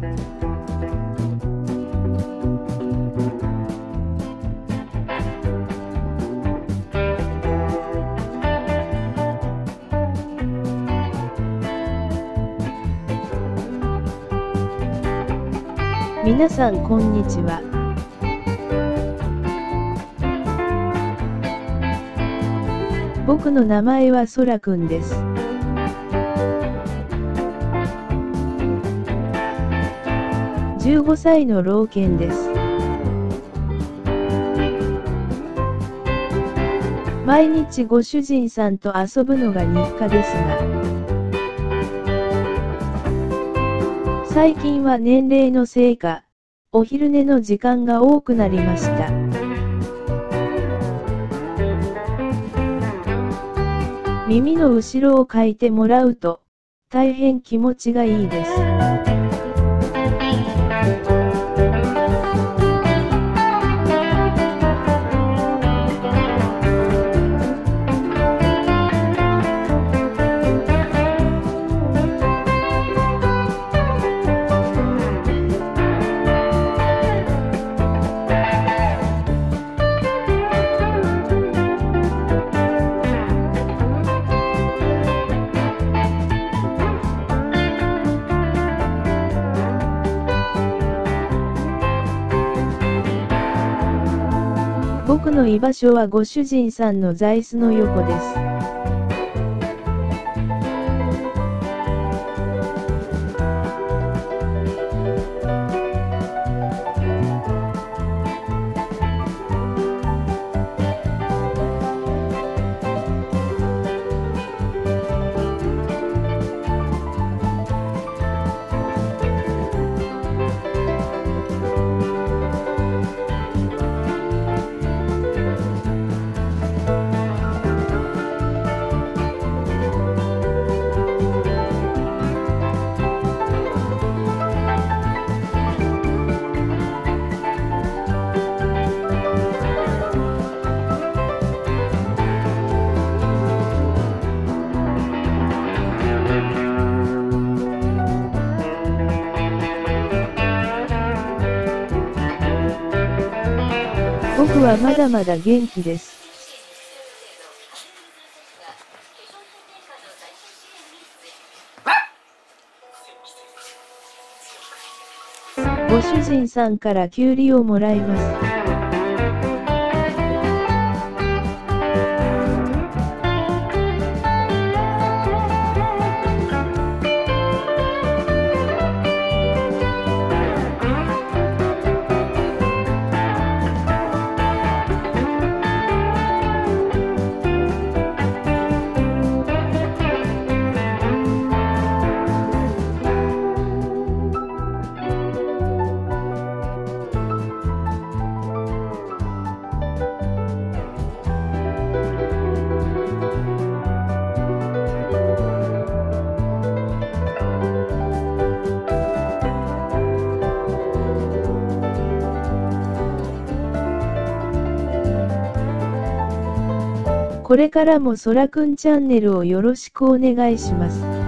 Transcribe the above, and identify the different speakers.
Speaker 1: 皆さんこんにちは。僕の名前はそらくんです。15歳の老犬です。毎日ご主人さんと遊ぶのが日課ですが、最近は年齢のせいか、お昼寝の時間が多くなりました。耳の後ろをかいてもらうと、大変気持ちがいいです。僕の居場所はご主人さんの座椅子の横です。僕はまだまだ元気です。ご主人さんから給利をもらいます。これからもそらくんチャンネルをよろしくお願いします。